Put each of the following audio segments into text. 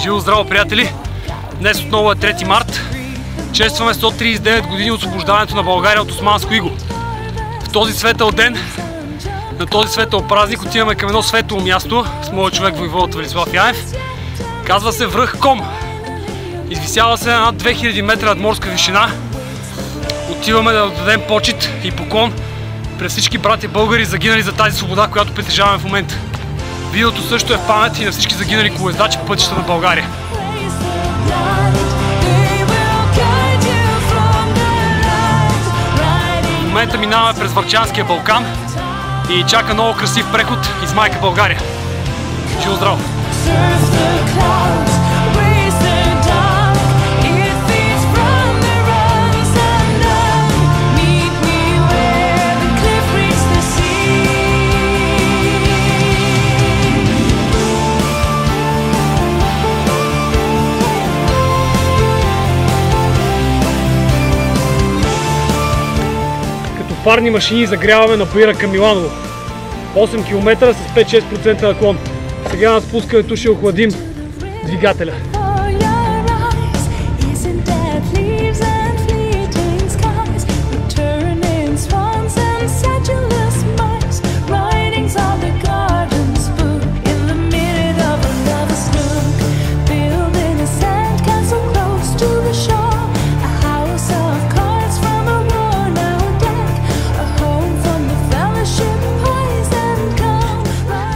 Живо здраво, приятели! Днес отново е 3 март. Честваме 139 години от освобождаването на България от османско иго. В този светъл ден, на този светъл празник, отиваме към едно светло място с моят човек воеводът Велислав Янев. Казва се Връх Ком. Извисява се над 2000 метра над морска вишина. Отиваме да дадем почет и поклон през всички братя българи загинали за тази свобода, която притежаваме в момента. Видеото също е в памет и на всички загинали колездачи по пътища на България. В момента минаваме през Върчанския Балкан и чака много красив преход из майка България. Живо здраво! Парни машини загряваме на Паира към Миланово. 8 км с 5-6% наклон. Сега на спускането ще охладим двигателя.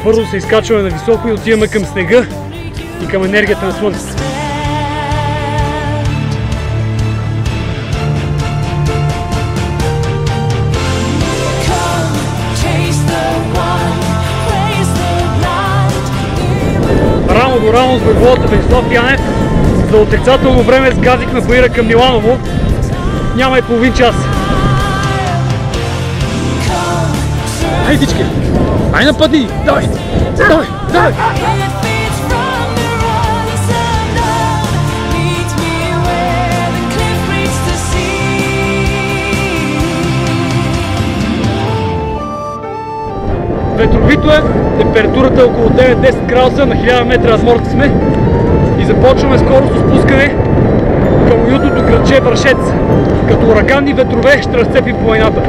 Бързо се изкачваме на високо и отиваме към снега и към енергията на слънцето. Рамо до рамо с войводата Велислав Янев за отрицателно време сгазихме Баира към Миланово. Няма и половин час. Хайде Ай на пъти! Давай! Давай! Давай! Ветровито е, температурата е около 9-10 градуса, на 1000 метра разморки сме и започваме скоростно спускане към уютното градче Вършец, като ураганни ветрове ще разцепим планината.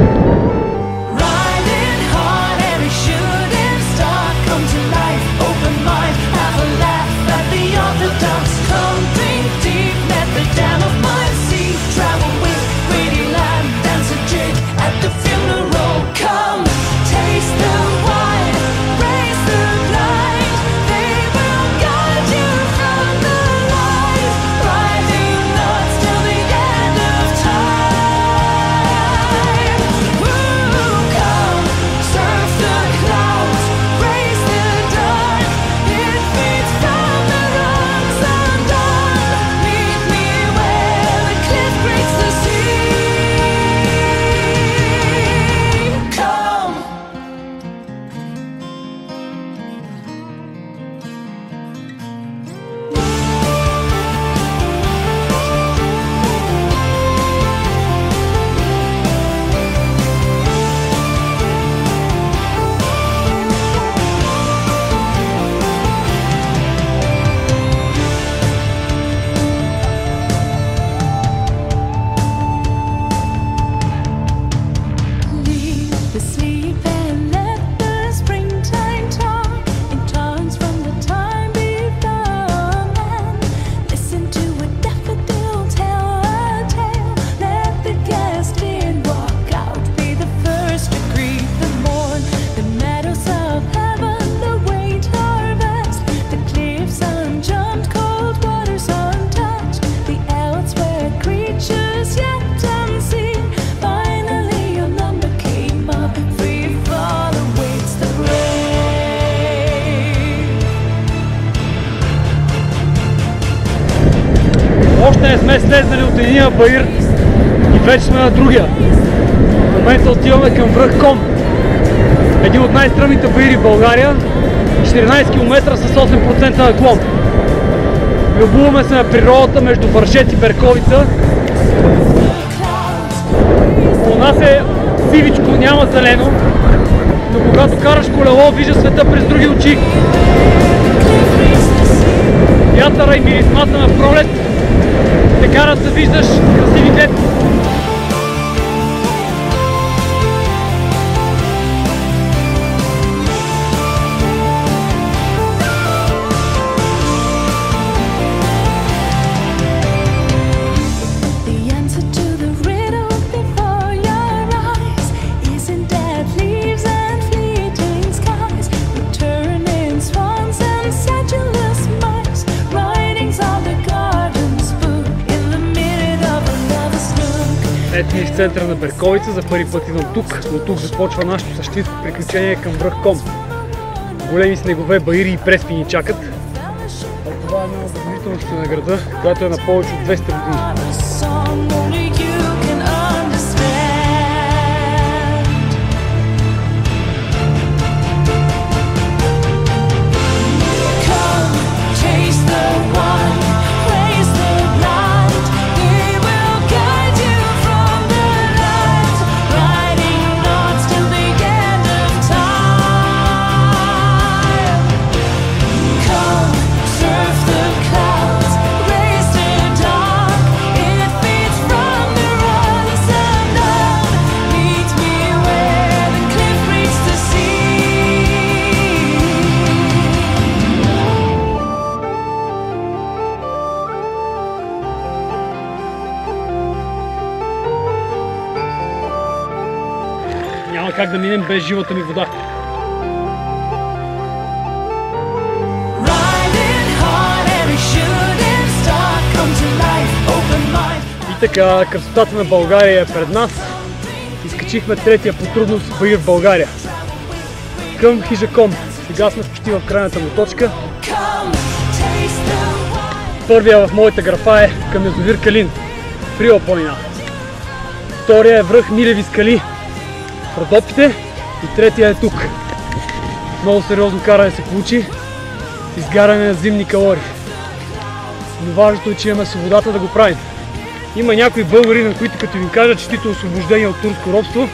От единия баир и вече сме на другия. В момента отиваме към връх Ком. Един от най-стръмните баири в България. 14 км с 8% наклон. Любуваме се на природата между Вършец и Берковица. У нас е сивичко, няма зелено, но когато караш колело, вижда света през други очи. Вятъра и мирисмата на пролет карат да виждаш красиви гледки. Ни в центъра на Берковица, за първи път идвам тук, но тук започва нашето същинско приключение към връх Ком. Големи снегове, баири и преспи ни чакат. А това е една от възможителностите на града, която е на повече от 200 години. Как да минем без живата ми вода. И така, красотата на България е пред нас. Изкачихме третия по трудност баир в България. Към Хижаком. Сега сме почти в крайната му точка. Първия в моята графа е към язовир Калин. Прила планина. Втория е връх Милеви скали. Родопите. И третия е тук. Много сериозно каране се получи. Изгаряне на зимни калории. Но важното е, че имаме свободата да го правим. Има някои българи, на които като им кажа честито освобождение от турско робство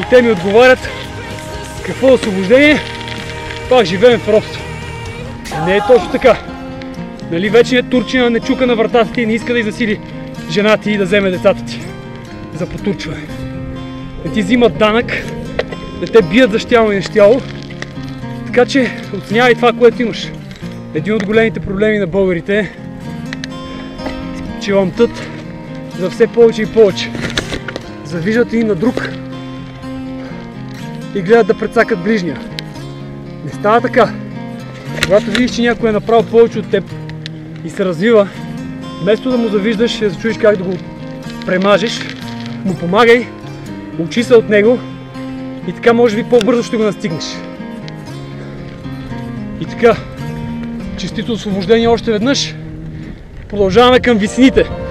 и те ми отговарят какво освобождение, пак живеем в робство. Не е точно така. Нали вече турчина не чука на вратата ти и не иска да й засили жена ти и да вземе децата ти за потурчване. Не ти взимат данък, не те бият за щяло и нещяло, така че оценявай това, което имаш. Един от големите проблеми на българите е, че ламтът за все повече и повече. Завиждат един на друг и гледат да прецакат ближния. Не става така. Когато видиш, че някой е направил повече от теб и се развива, вместо да му завиждаш и да чуеш как да го премажеш, му помагай, учи се от него и така може би по-бързо ще го настигнеш. И така, честито освобождение още веднъж. Продължаваме към висините.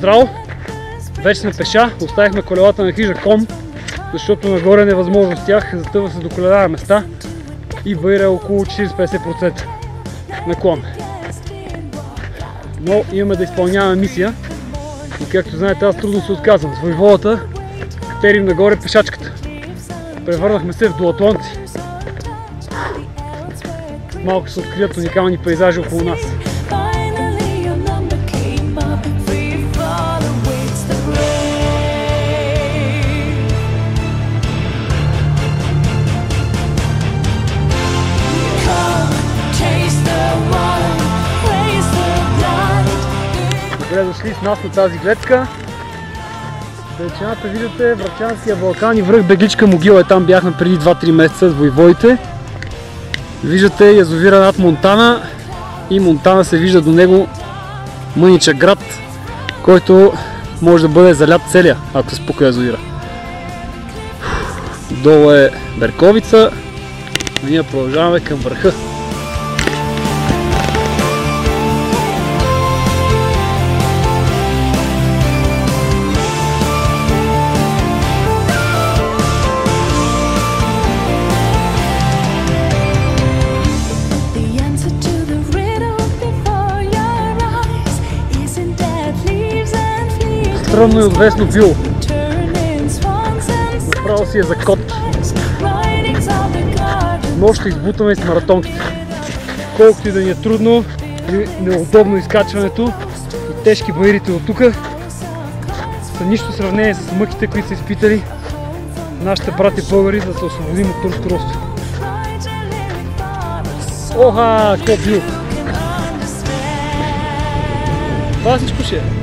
Здраво! Вече сме пеша, оставихме колелата на хижа Ком, защото нагоре е невъзможно с тях, затъва се до коледа на места и баира е около 40-50% наклон. Но имаме да изпълняваме мисия и както знаете аз трудно се отказвам. С войводата катерим нагоре пешачката. Превърнахме се в дуатлонци. Малко се открият уникални пейзажи около нас. Добре дошли с нас на тази гледка. Далечината виждате Врачанския Балкан и връх Бегличка могила е там бяхме преди 2-3 месеца с войводите. Виждате язовира над Монтана и Монтана се вижда до него мънича град, който може да бъде залят целия, ако се спука язовира. Долу е Берковица, ние продължаваме към върха. Стръмно и отвесно and Направо си е за кот. Нощ ще избутаме с маратонките. Колкото и да ни е трудно и неудобно изкачването и тежки баирите от тук, са нищо сравнение с мъките, които са изпитали нашите брати българи, за да се освободим от турско the Оха, какво бил! Това всичко ще е.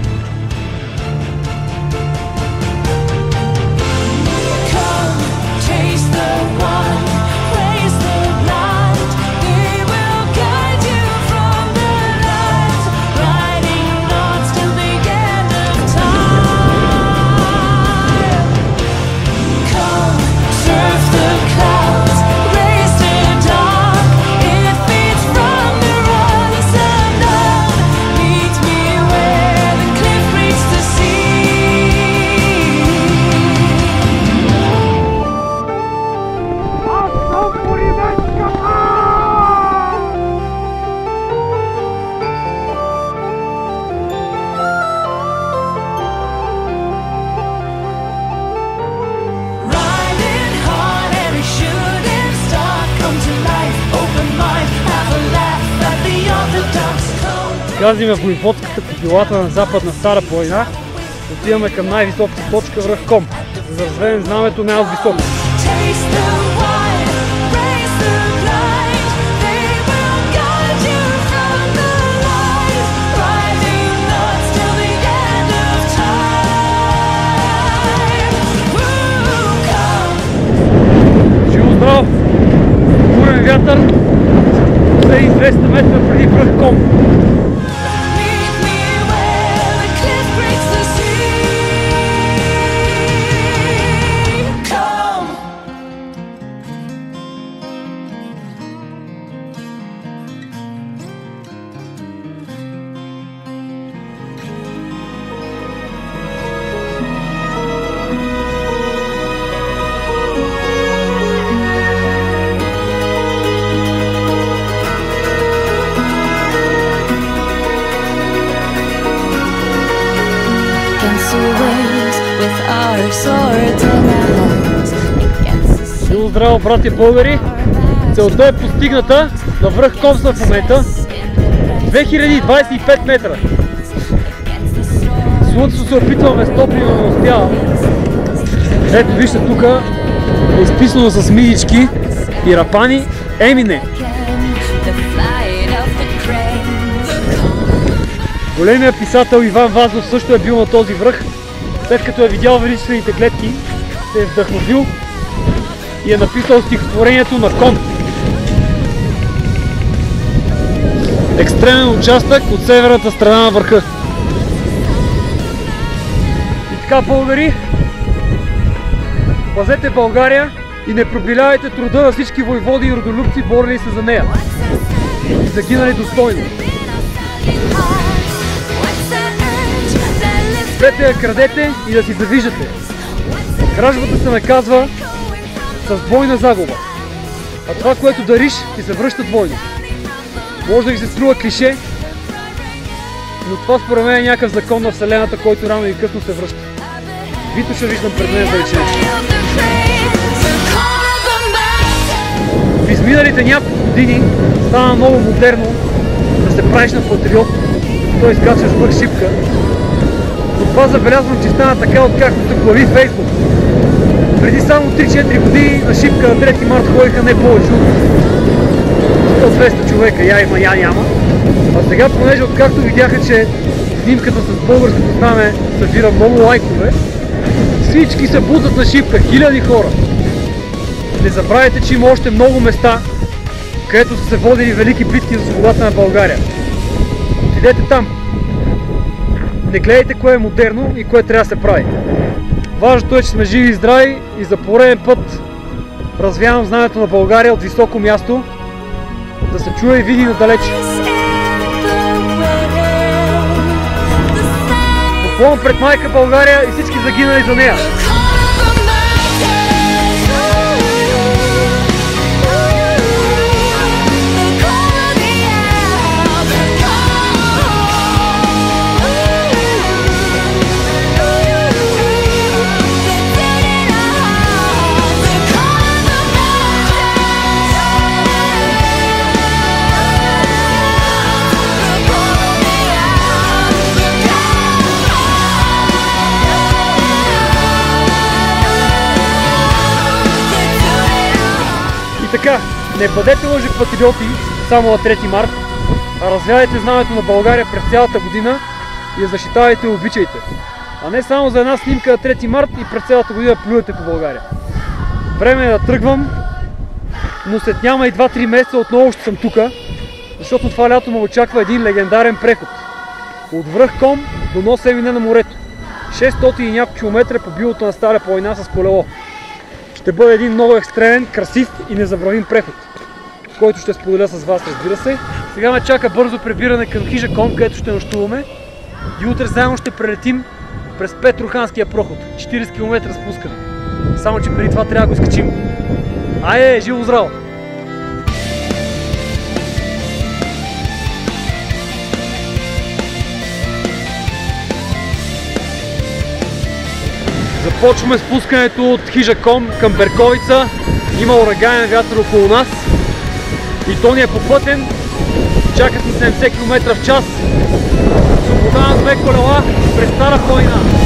Газиме в воеводската копилата на Западна Стара планина. Отиваме към най-високата точка връх Ком, за да развеем знамето най-високо. taste the wine raise the blind they will здраво, братя българи! Целта е постигната на връх Ком сме в момента. 2025 метра. Слънцето се опитваме с топли, но успява. Ето вижте тук е изписано с мидички и рапани Емине. Големият писател Иван Вазов също е бил на този връх. След като е видял величествените гледки, се е вдъхновил и е написал стихотворението на кон. Екстремен участък от северната страна на върха. И така, българи, пазете България и не пробилявайте труда на всички войводи и родолюбци, борили се за нея и загинали достойно. Спрете я крадете и да си завиждате. Кражбата се наказва с двойна загуба. А това, което дариш, ти се връща двойно. Може да ви се струва клише, но това според мен е някакъв закон на Вселената, който рано или късно се връща. Витоша виждам пред мен mountain. В изминалите няколко години стана много модерно да се правиш на патриот, той изкачва с върх шипка. Но това забелязвам, че стана така, откакто се появи Фейсбук. Преди само 3-4 години на шипка на 3 март ходиха не повече от 100-200 човека, я има, я няма. А сега, понеже откакто видяха, че снимката с българското знаме събира много лайкове, всички се бутат на шипка, хиляди хора. Не забравяйте, че има още много места, където са се водили велики битки за свободата на България. Отидете там. Не гледайте кое е модерно и кое трябва да се прави. Важното е, че сме живи и здрави и за пореден път развявам знамето на България от високо място, да се чуе и види надалеч. Поклон пред майка България и всички загинали за нея. Така, не бъдете лъжи патриоти само на 3 март, а развявайте знамето на България през цялата година и защитавайте и обичайте. А не само за една снимка на 3 март и през цялата година плюете по България. Време е да тръгвам, но след няма и 2-3 месеца отново ще съм тука, защото това лято ме очаква един легендарен преход. От връх Ком до нос Емине на морето. 600 и няколко километра по билото на Стара планина с колело. Ще бъде един много екстремен, красив и незабравим преход, който ще споделя с вас, разбира се. Сега ме чака бързо прибиране към хижа Ком, където ще нощуваме. И утре заедно ще прелетим през Петроханския проход. 40 км спускане. Само, че преди това трябва да го изкачим. Айде, живо Започваме спускането от хижа Ком към Берковица. Има ураганен вятър около нас. И то ни е попътен. Чакат ни 70 км в час. Свобода на две колела през Стара планина.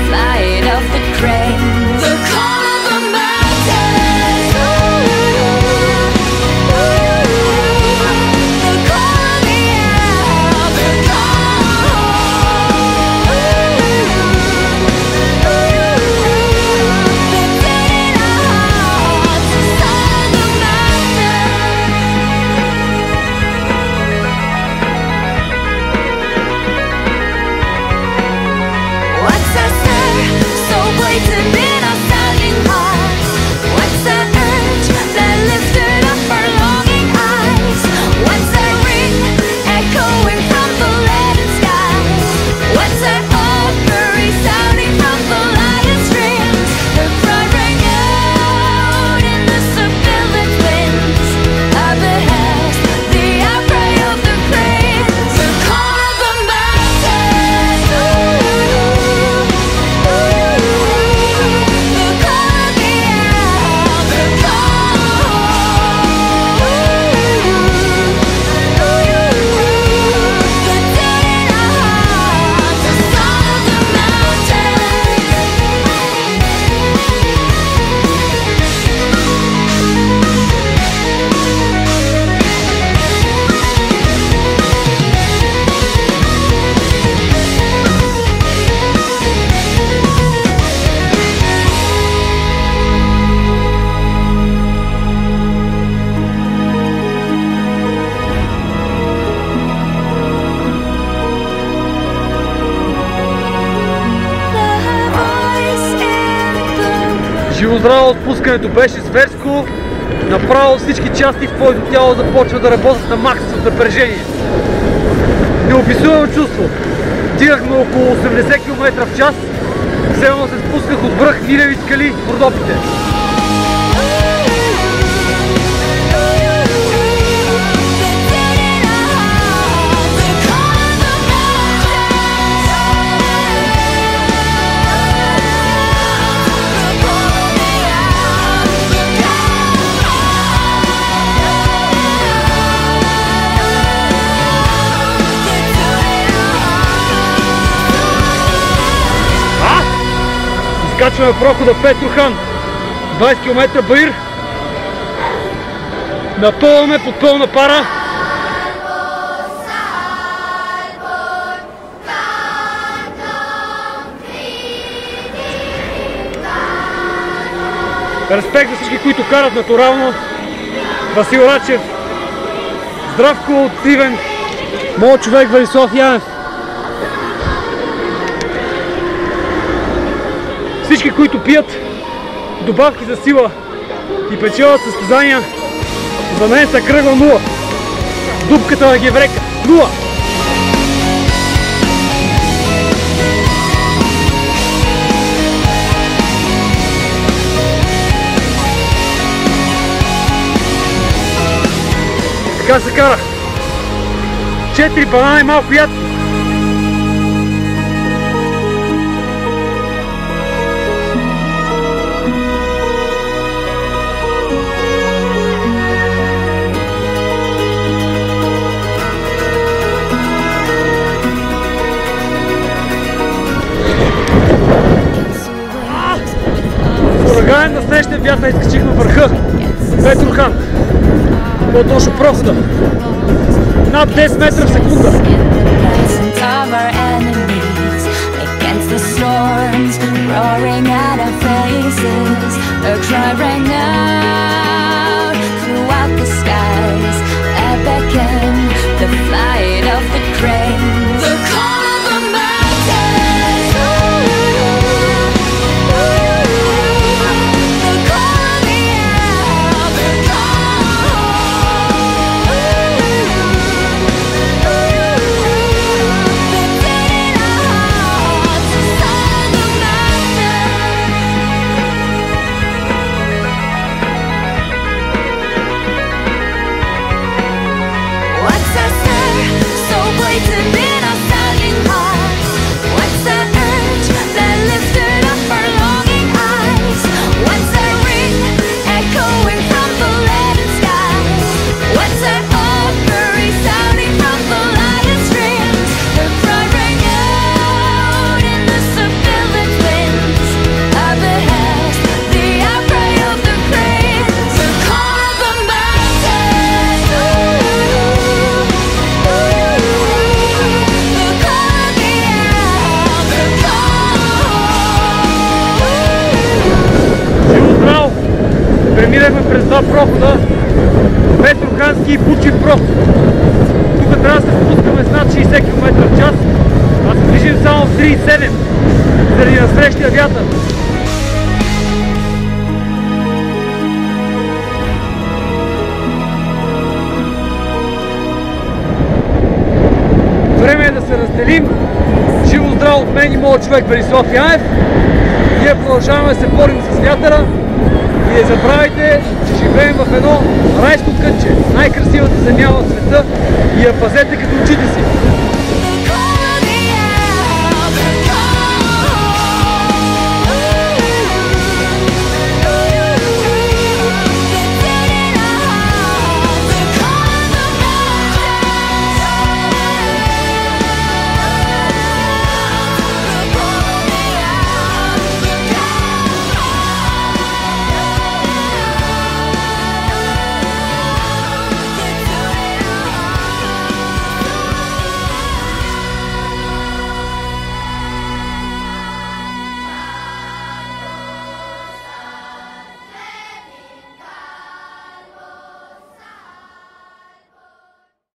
отпускането беше зверско. Направо всички части в твоето тяло започват да работят на макс с напрежение. Неописуемо чувство. Дигахме около 80 км в час. Все се спусках от връх Милеви скали в Родопите. Изкачваме прохода Петрохан. 20 км баир. Напълваме под пълна пара. Респект за всички, които карат натурално. Васил Рачев, Здравко от Сивен, моят човек Валислав Янев. Всички, които пият добавки за сила и печелят състезания, за мен са кръгла нула. Дупката на геврека. Нула! Така се кара. Четири банана и малко яд. На снежния вятър изкачихме върха. Петрохан. По-точно прохода. Над 10 метра в секунда. 37 заради насрещия вятър. Време е да се разделим. Живо здраво от мен и моят човек Борислав Янев. Ние продължаваме да се борим с вятъра и не забравяйте, че живеем в едно райско кътче, най-красивата земя в света и я пазете като очите си.